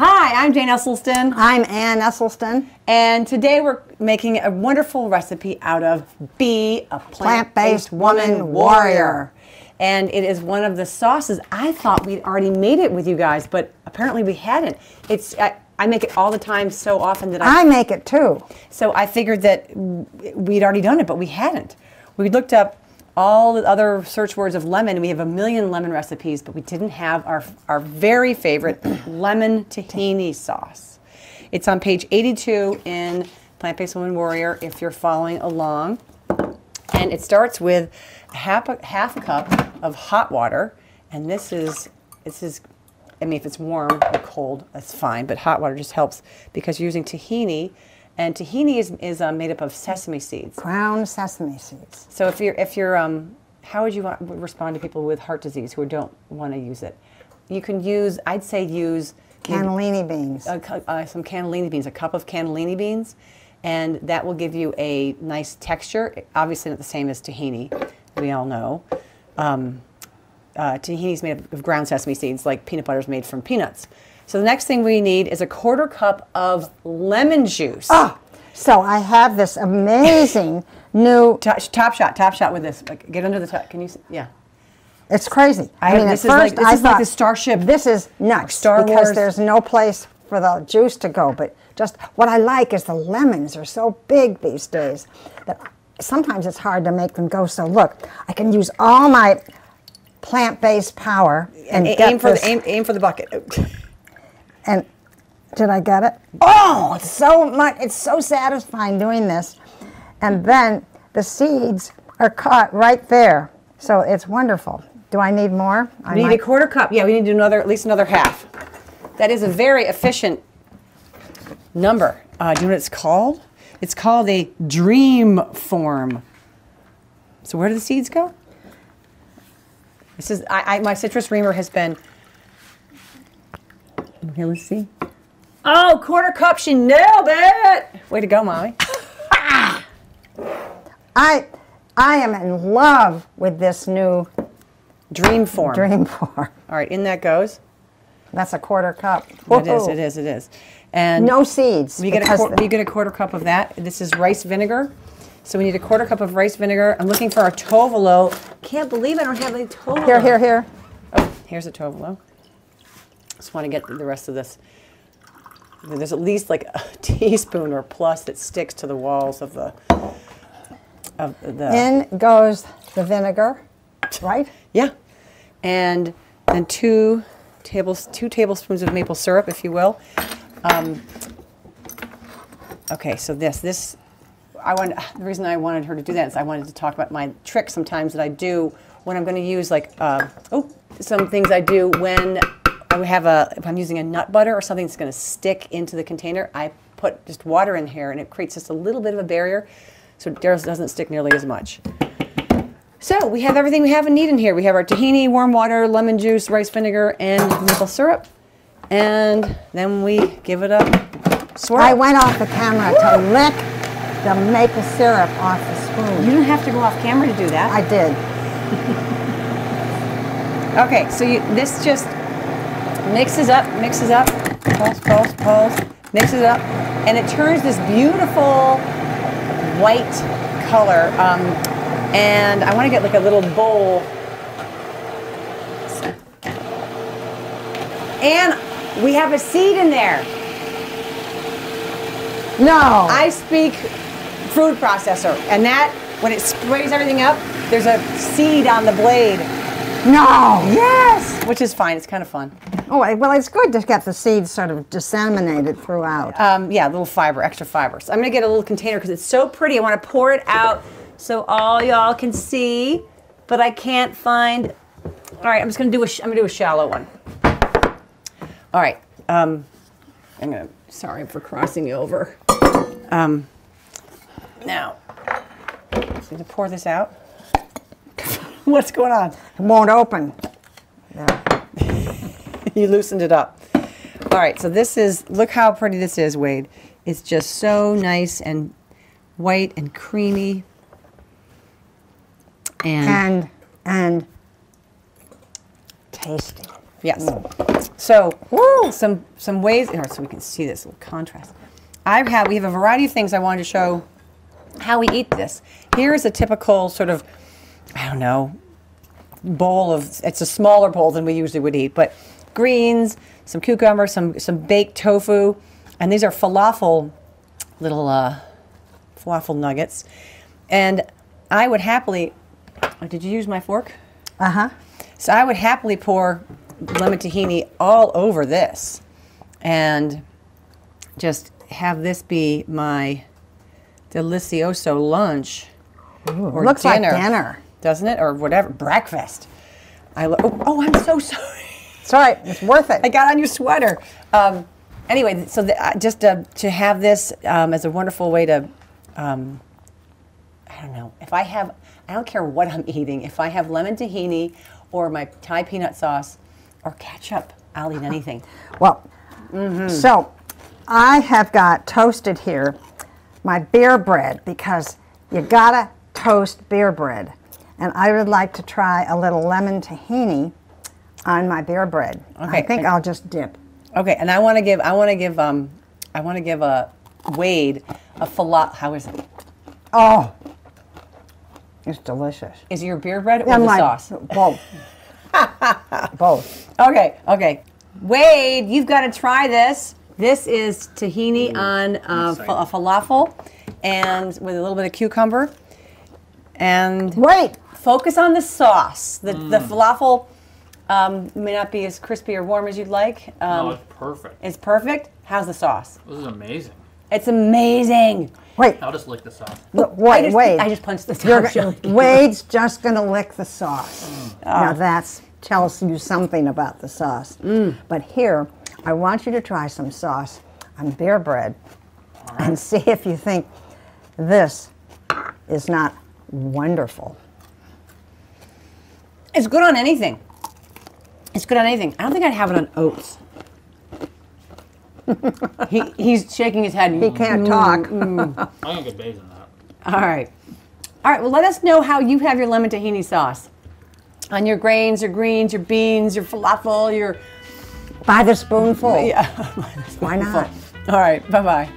Hi, I'm Jane Esselstyn, I'm Ann Esselstyn. and today we're making a wonderful recipe out of Be a Plant-based woman warrior. And it is one of the sauces. I thought we'd already made it with you guys, but apparently we hadn't. It's I, I make it all the time so often that I I make it too. so I figured that we'd already done it, but we hadn't. We looked up all the other search words of lemon. We have a million lemon recipes, but we didn't have our, our very favorite lemon tahini sauce. It's on page 82 in Plant Based Woman Warrior if you're following along. And it starts with half a half a cup of hot water, and this is this is I mean if it's warm or cold that's fine, but hot water just helps because you're using tahini, and tahini is is uh, made up of sesame seeds. Ground sesame seeds. So if you're if you're um, how would you want, respond to people with heart disease who don't want to use it? You can use I'd say use Cannellini beans. a uh, some cannellini beans, a cup of cannellini beans, and that will give you a nice texture. Obviously, not the same as tahini, we all know. Um, uh, tahini is made of ground sesame seeds, like peanut butter is made from peanuts. So the next thing we need is a quarter cup of lemon juice. Ah, so I have this amazing new. Top, top shot, top shot with this. Like, get under the top. Can you? See? Yeah. It's crazy. I- I, mean, this at is like- first this I is like the Starship This is nuts Star because Wars. there's no place for the juice to go. But just what I like is the lemons are so big these days that sometimes it's hard to make them go. So look, I can use all my plant-based power and A- get aim for this. the aim, aim for the bucket. And did I get it? Oh, it's so much. It's so satisfying doing this. And then the seeds are caught right there. So it's wonderful. Do I need more? I We need a quarter cup. Yeah, we need to do another, at least another half. That is a very efficient number. Uh, do you know what it's called? It's called a dream form. So where do the seeds go? This is I, I my citrus reamer has been. Let's see. Oh, quarter cup! She nailed it. Way to go, mommy. I, I am in love with this new Dreamfarm. dream form. All right, in that goes. That's a quarter cup. It is. Whoa. It is. It is. And No seeds. You get, a because quar- you get a quarter cup of that. This is rice vinegar. So we need a quarter cup of rice vinegar. I'm looking for a tovolo. Can't believe I don't have any tovolo. here, here, here. Oh, here's a tovolo. Just want to get the rest of this. There's at least like a teaspoon or plus that sticks to the walls of the of the In goes the vinegar, right? yeah, and then two tables two tablespoons of maple syrup, if you will. Um, okay, so this this I want the reason I wanted her to do that is I wanted to talk about my trick sometimes that I do when I'm going to use like uh, oh some things I do when I have a if I'm using a nut butter or something that's going to stick into the container. I put just water in here and it creates just a little bit of a barrier, so it doesn't stick nearly as much. So we have everything we have and need in here. We have our tahini, warm water, lemon juice, rice vinegar, and maple syrup. And then we give it a swirl. I went off the camera to lick the maple syrup off the spoon. you don't have to go off camera to do that. I did. okay, so you, this just mixes up, mixes up, pulse, pulse, pulse, mixes up, and it turns this beautiful white color. Um, and I want to get like a little bowl. And we have a seed in there. No. I speak food processor, and that when it sprays everything up, there's a seed on the blade. no. Yes, which is fine. It's kind of fun. Oh, well, it's good to get the seeds sort of disseminated throughout. Um, yeah, a little fiber, extra fiber. So I'm gonna get a little container because it's so pretty. I want to pour it out so all y'all can see, but I can't find. All right, I'm just gonna do a. sh- I'm gonna do a shallow one. All right. Um, I'm gonna. Sorry for crossing you over. Um, now, I'm gonna pour this out. What's going on? It won't open. You loosened it up. All right, so this is, look how pretty this is, Wade. It's just so nice and white and creamy. And, And and tasty. Yes. Mm. So some some ways so we can see this little contrast. I have we have a variety of things I wanted to show how we eat this. Here is a typical sort of I don't know bowl of it's a smaller bowl than we usually would eat, but greens, some cucumber, some some baked tofu, and these are falafel little uh, falafel nuggets. And I would happily. oh, Did you use my fork? Uh huh. So I would happily pour lemon tahini all over this and just have this be my delicioso lunch or looks like dinner, dinner. doesn't it? Or whatever, breakfast. I lo- oh, oh, I'm so sorry. It's all right. It's worth it. I got on your sweater. Um, anyway, so the, uh, just uh, to have this um, as a wonderful way to, um, I don't know, if I have, I don't care what I'm eating, if I have lemon tahini or my Thai peanut sauce or ketchup, I'll eat anything. Well, so I have got toasted here my beer bread because you gotta toast beer bread. And I would like to try a little lemon tahini on my beer bread. Okay. I think and- I'll just dip. Okay, and I want to give, I want to give, um, I want to give a Wade a falafel. How is it? Oh, it's delicious. Is it your beer bread or I'm the like, sauce? Both. Both. Okay, okay. Wade, you've got to try this. This is tahini on uh, fa- a falafel and with a little bit of cucumber. And Wait, focus on the sauce. The, the falafel um, may not be as crispy or warm as you'd like. Um, no, it's perfect. It's perfect. How's the sauce? This is amazing. It's amazing. wait, I'll just lick the sauce. w- I wait, just, wait. I just punched the You're top go- chili. Wade's just gonna lick the sauce. Mm. Now that tells you something about the sauce. Mm. But here, I want you to try some sauce on beer bread and see if you think this is not wonderful. It's good on anything. It's good on anything. I don't think I'd have it on oats. he, he's shaking his head. He can't talk. Mm, mm. I'm gonna get base on that. All right. All right. Well, let us know how you have your lemon tahini sauce on your grains, your greens, your beans, your falafel, your. By the spoonful. Yeah. Why not? All right. Bye bye.